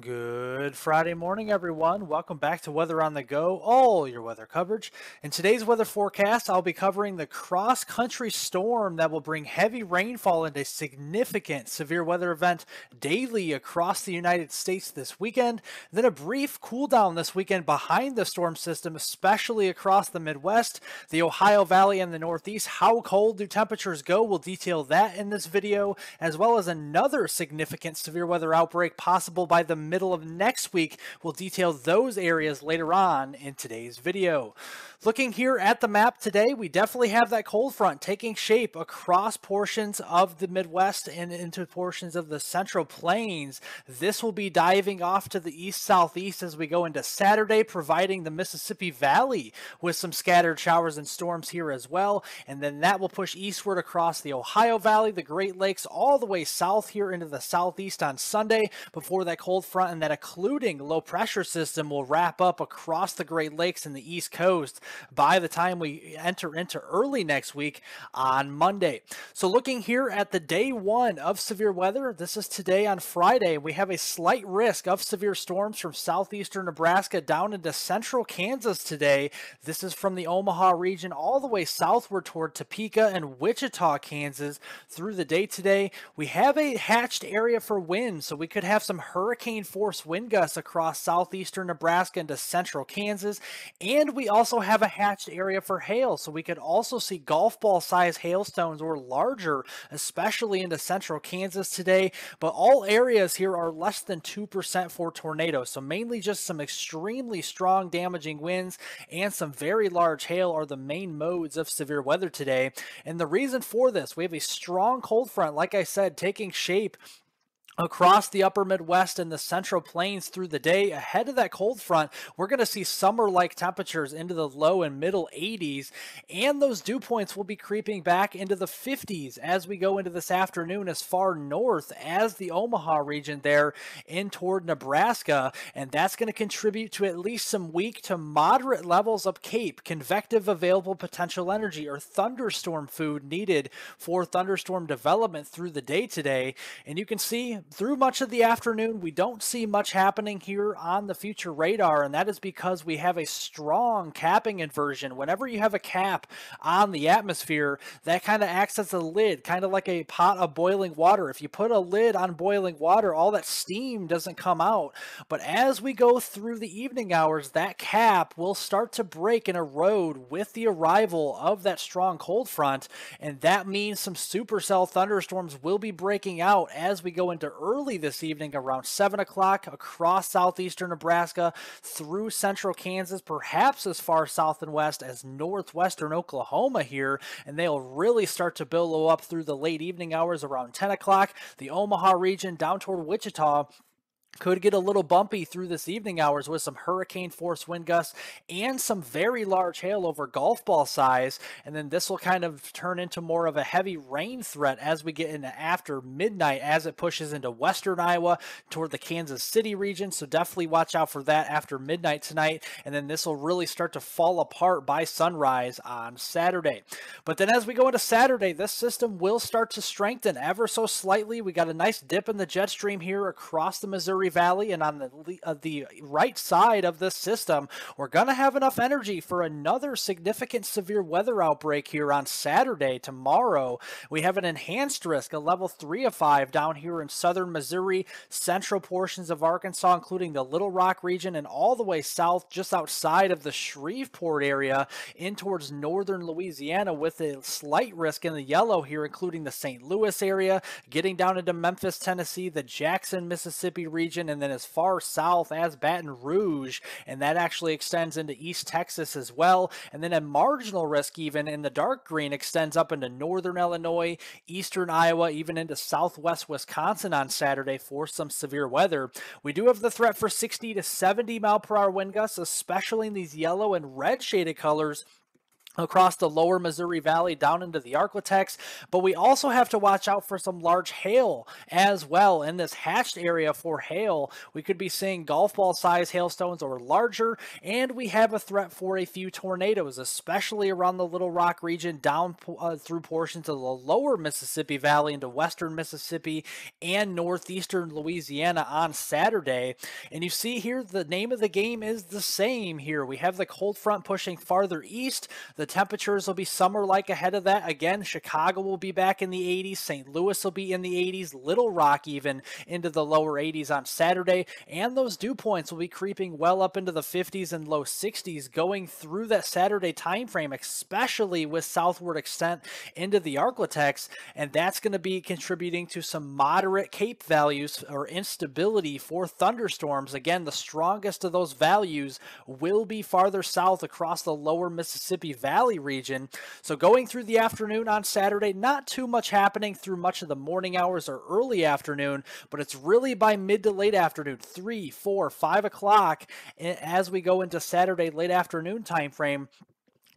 Good Friday morning, everyone. Welcome back to Weather on the Go, all your weather coverage. In today's weather forecast, I'll be covering the cross country storm that will bring heavy rainfall and a significant severe weather event daily across the United States this weekend. Then a brief cool down this weekend behind the storm system, especially across the Midwest, the Ohio Valley, and the Northeast. How cold do temperatures go? We'll detail that in this video, as well as another significant severe weather outbreak possible by the middle of next week. We'll detail those areas later on in today's video. Looking here at the map today, we definitely have that cold front taking shape across portions of the Midwest and into portions of the Central Plains. This will be diving off to the east southeast as we go into Saturday, providing the Mississippi Valley with some scattered showers and storms here as well. And then that will push eastward across the Ohio Valley, the Great Lakes, all the way south here into the southeast on Sunday before that cold front and that occluding low pressure system will wrap up across the Great Lakes and the East Coast by the time we enter into early next week on Monday. So, looking here at the day one of severe weather, this is today on Friday. We have a slight risk of severe storms from southeastern Nebraska down into central Kansas today. This is from the Omaha region all the way southward toward Topeka and Wichita, Kansas through the day today. We have a hatched area for wind, so we could have some hurricane force wind gusts across southeastern Nebraska into central Kansas. And we also have a hatched area for hail, so we could also see golf ball size hailstones or larger, especially into central Kansas today. But all areas here are less than 2% for tornadoes, so mainly just some extremely strong damaging winds and some very large hail are the main modes of severe weather today. And the reason for this, we have a strong cold front, like I said, taking shape across the upper Midwest and the central plains through the day. Ahead of that cold front, we're going to see summer like temperatures into the low and middle 80s, and those dew points will be creeping back into the 50s as we go into this afternoon as far north as the Omaha region there in toward Nebraska. And that's going to contribute to at least some weak to moderate levels of CAPE, convective available potential energy, or thunderstorm food needed for thunderstorm development through the day today. And you can see through much of the afternoon, we don't see much happening here on the future radar, and that is because we have a strong capping inversion. Whenever you have a cap on the atmosphere, that kind of acts as a lid, kind of like a pot of boiling water. If you put a lid on boiling water, all that steam doesn't come out. But as we go through the evening hours, that cap will start to break and erode with the arrival of that strong cold front, and that means some supercell thunderstorms will be breaking out as we go into early this evening around 7 o'clock across southeastern Nebraska through central Kansas, perhaps as far south and west as northwestern Oklahoma here. And they'll really start to billow up through the late evening hours around 10 o'clock. The Omaha region down toward Wichita could get a little bumpy through this evening hours with some hurricane force wind gusts and some very large hail over golf ball size. And then this will kind of turn into more of a heavy rain threat as we get into after midnight as it pushes into western Iowa toward the Kansas City region. So definitely watch out for that after midnight tonight. And then this will really start to fall apart by sunrise on Saturday. But then as we go into Saturday, this system will start to strengthen ever so slightly. We got a nice dip in the jet stream here across the Missouri Missouri Valley and on the uh, the right side of this system, we're going to have enough energy for another significant severe weather outbreak here on Saturday, tomorrow. We have an enhanced risk, a level 3 of 5 down here in southern Missouri, central portions of Arkansas, including the Little Rock region and all the way south just outside of the Shreveport area in towards northern Louisiana with a slight risk in the yellow here, including the St. Louis area, getting down into Memphis, Tennessee, the Jackson, Mississippi region region and then as far south as Baton Rouge, and that actually extends into East Texas as well. And then a marginal risk, even in the dark green, extends up into northern Illinois, eastern Iowa, even into southwest Wisconsin on Saturday for some severe weather. We do have the threat for 60 to 70 mile per hour wind gusts, especially in these yellow and red shaded colors across the lower Missouri Valley down into the Arklatex, but we also have to watch out for some large hail as well in this hatched area for hail. We could be seeing golf ball size hailstones or larger, and we have a threat for a few tornadoes, especially around the Little Rock region down uh, through portions of the lower Mississippi Valley into western Mississippi and northeastern Louisiana on Saturday. And you see here the name of the game is the same here. We have the cold front pushing farther east. The the temperatures will be summer like ahead of that. Again, Chicago will be back in the 80s. St. Louis will be in the 80s. Little Rock even into the lower 80s on Saturday. And those dew points will be creeping well up into the 50s and low 60s going through that Saturday time frame, especially with southward extent into the Arklatex. And that's going to be contributing to some moderate Cape values or instability for thunderstorms. Again, the strongest of those values will be farther south across the lower Mississippi Valley Valley region. So going through the afternoon on Saturday, not too much happening through much of the morning hours or early afternoon, but it's really by mid to late afternoon, three, four, five o'clock, as we go into Saturday late afternoon time frame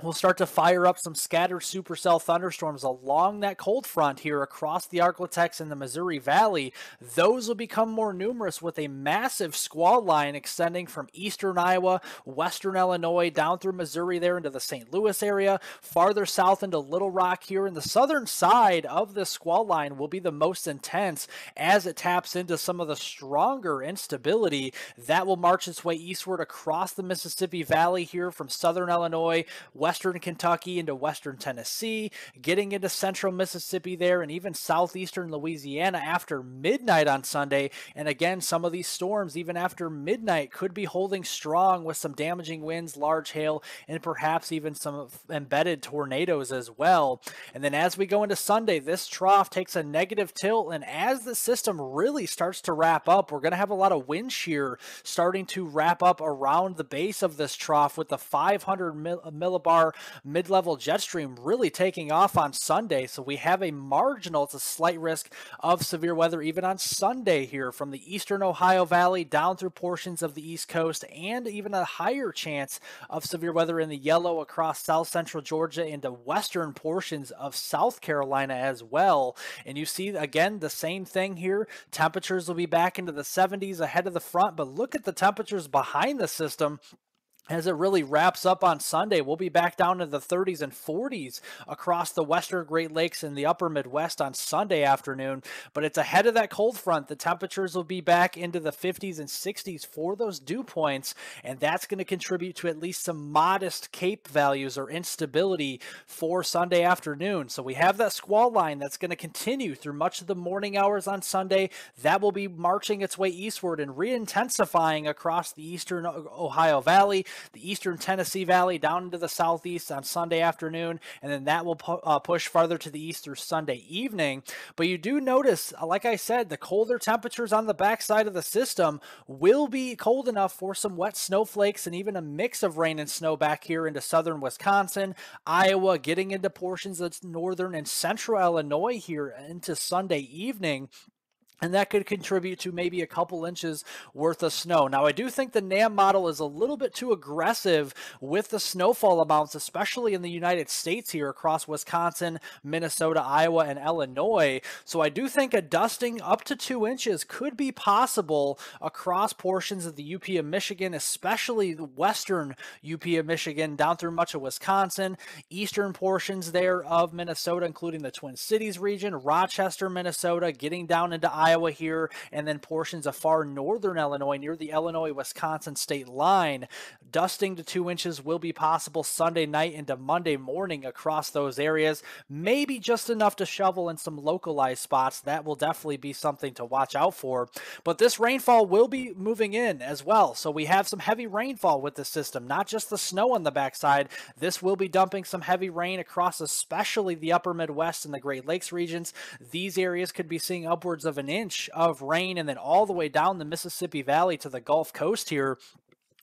We'll start to fire up some scattered supercell thunderstorms along that cold front here across the Arklatex and the Missouri Valley. Those will become more numerous with a massive squall line extending from eastern Iowa, western Illinois, down through Missouri there into the St. Louis area, farther south into Little Rock here. And the southern side of the squall line will be the most intense as it taps into some of the stronger instability that will march its way eastward across the Mississippi Valley here from southern Illinois, western Kentucky into western Tennessee, getting into central Mississippi there, and even southeastern Louisiana after midnight on Sunday. And again, some of these storms, even after midnight, could be holding strong with some damaging winds, large hail, and perhaps even some embedded tornadoes as well. And then as we go into Sunday, this trough takes a negative tilt, and as the system really starts to wrap up, we're going to have a lot of wind shear starting to wrap up around the base of this trough with the 500 millibar our mid-level jet stream really taking off on Sunday. So we have a marginal, it's a slight risk of severe weather even on Sunday here from the eastern Ohio Valley down through portions of the East Coast and even a higher chance of severe weather in the yellow across south central Georgia into western portions of South Carolina as well. And you see again the same thing here. Temperatures will be back into the 70s ahead of the front, but look at the temperatures behind the system as it really wraps up on Sunday, we'll be back down to the 30s and 40s across the western Great Lakes and the upper Midwest on Sunday afternoon. But it's ahead of that cold front. The temperatures will be back into the 50s and 60s for those dew points, and that's going to contribute to at least some modest Cape values or instability for Sunday afternoon. So we have that squall line that's going to continue through much of the morning hours on Sunday. That will be marching its way eastward and re intensifying across the eastern Ohio Valley the eastern Tennessee Valley down into the southeast on Sunday afternoon, and then that will pu- uh, push farther to the east through Sunday evening. But you do notice, uh, like I said, the colder temperatures on the backside of the system will be cold enough for some wet snowflakes and even a mix of rain and snow back here into southern Wisconsin, Iowa, getting into portions of northern and central Illinois here into Sunday evening and that could contribute to maybe a couple inches worth of snow. Now, I do think the NAM model is a little bit too aggressive with the snowfall amounts, especially in the United States here across Wisconsin, Minnesota, Iowa, and Illinois. So I do think a dusting up to two inches could be possible across portions of the UP of Michigan, especially the western UP of Michigan, down through much of Wisconsin, eastern portions there of Minnesota, including the Twin Cities region, Rochester, Minnesota, getting down into Iowa Iowa here, and then portions of far northern Illinois near the Illinois Wisconsin state line. Dusting to two inches will be possible Sunday night into Monday morning across those areas. Maybe just enough to shovel in some localized spots. That will definitely be something to watch out for. But this rainfall will be moving in as well. So we have some heavy rainfall with this system, not just the snow on the backside. This will be dumping some heavy rain across especially the upper Midwest and the Great Lakes regions. These areas could be seeing upwards of an inch of rain and then all the way down the Mississippi Valley to the Gulf Coast here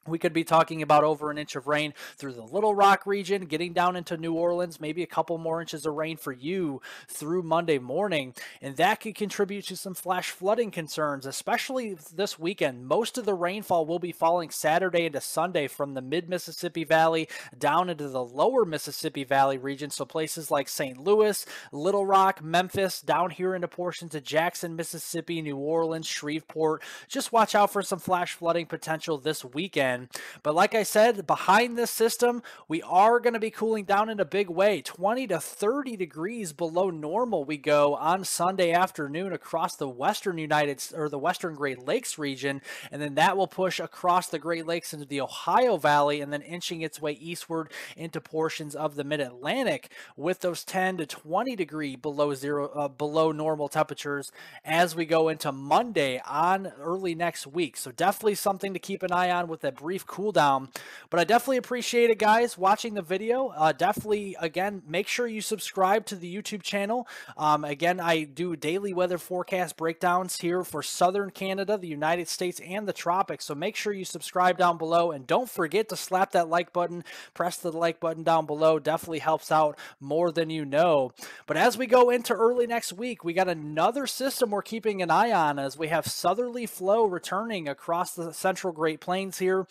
we could be talking about over an inch of rain through the Little Rock region, getting down into New Orleans, maybe a couple more inches of rain for you through Monday morning. And that could contribute to some flash flooding concerns, especially this weekend. Most of the rainfall will be falling Saturday into Sunday from the mid Mississippi Valley down into the lower Mississippi Valley region. So places like St. Louis, Little Rock, Memphis, down here into portions of Jackson, Mississippi, New Orleans, Shreveport. Just watch out for some flash flooding potential this weekend. But like I said, behind this system, we are going to be cooling down in a big way. 20 to 30 degrees below normal we go on Sunday afternoon across the western United or the western Great Lakes region, and then that will push across the Great Lakes into the Ohio Valley and then inching its way eastward into portions of the mid-Atlantic with those 10 to 20 degree below zero uh, below normal temperatures as we go into Monday on early next week. So definitely something to keep an eye on with that brief cooldown. But I definitely appreciate it, guys, watching the video. Uh, definitely, again, make sure you subscribe to the YouTube channel. Um, again, I do daily weather forecast breakdowns here for Southern Canada, the United States, and the tropics. So make sure you subscribe down below. And don't forget to slap that like button. Press the like button down below. Definitely helps out more than you know. But as we go into early next week, we got another system we're keeping an eye on as we have southerly flow returning across the central Great Plains here.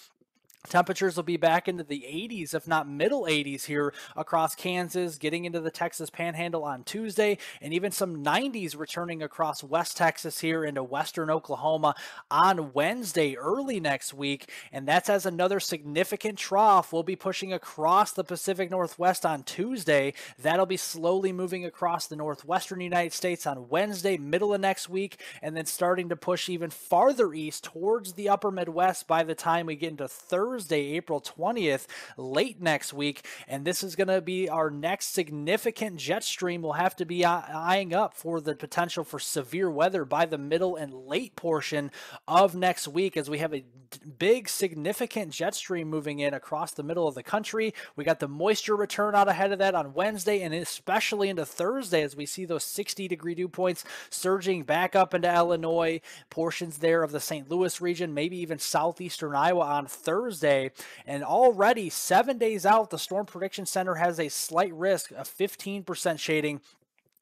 Temperatures will be back into the 80s, if not middle 80s here across Kansas, getting into the Texas panhandle on Tuesday, and even some 90s returning across West Texas here into western Oklahoma on Wednesday early next week. And that's as another significant trough will be pushing across the Pacific Northwest on Tuesday. That'll be slowly moving across the northwestern United States on Wednesday, middle of next week, and then starting to push even farther east towards the upper Midwest by the time we get into Thursday. Thursday, April 20th, late next week. And this is going to be our next significant jet stream we'll have to be eyeing up for the potential for severe weather by the middle and late portion of next week as we have a big, significant jet stream moving in across the middle of the country. We got the moisture return out ahead of that on Wednesday and especially into Thursday as we see those 60 degree dew points surging back up into Illinois, portions there of the St. Louis region, maybe even southeastern Iowa on Thursday. Thursday. And already seven days out, the Storm Prediction Center has a slight risk of 15% shading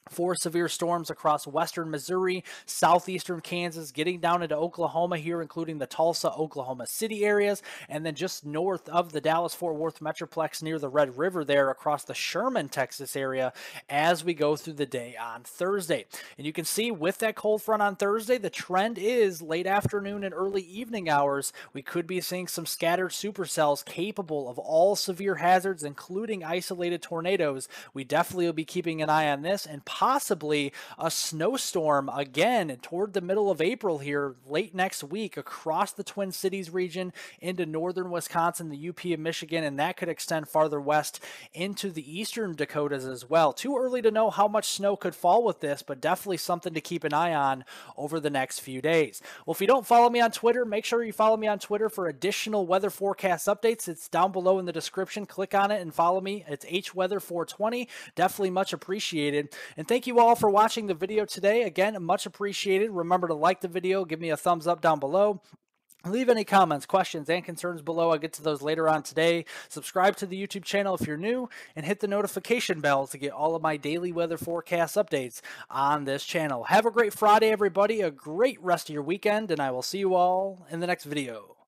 For severe storms across western Missouri, southeastern Kansas, getting down into Oklahoma here, including the Tulsa, Oklahoma City areas, and then just north of the Dallas Fort Worth Metroplex near the Red River there across the Sherman, Texas area as we go through the day on Thursday. And you can see with that cold front on Thursday, the trend is late afternoon and early evening hours. We could be seeing some scattered supercells capable of all severe hazards, including isolated tornadoes. We definitely will be keeping an eye on this and possibly a snowstorm again toward the middle of April here, late next week, across the Twin Cities region into northern Wisconsin, the UP of Michigan, and that could extend farther west into the eastern Dakotas as well. Too early to know how much snow could fall with this, but definitely something to keep an eye on over the next few days. Well, if you don't follow me on Twitter, make sure you follow me on Twitter for additional weather forecast updates. It's down below in the description. Click on it and follow me. It's HWeather420. Definitely much appreciated. And thank you all for watching the video today. Again, much appreciated. Remember to like the video, give me a thumbs up down below. Leave any comments, questions, and concerns below. I'll get to those later on today. Subscribe to the YouTube channel if you're new, and hit the notification bell to get all of my daily weather forecast updates on this channel. Have a great Friday, everybody. A great rest of your weekend, and I will see you all in the next video.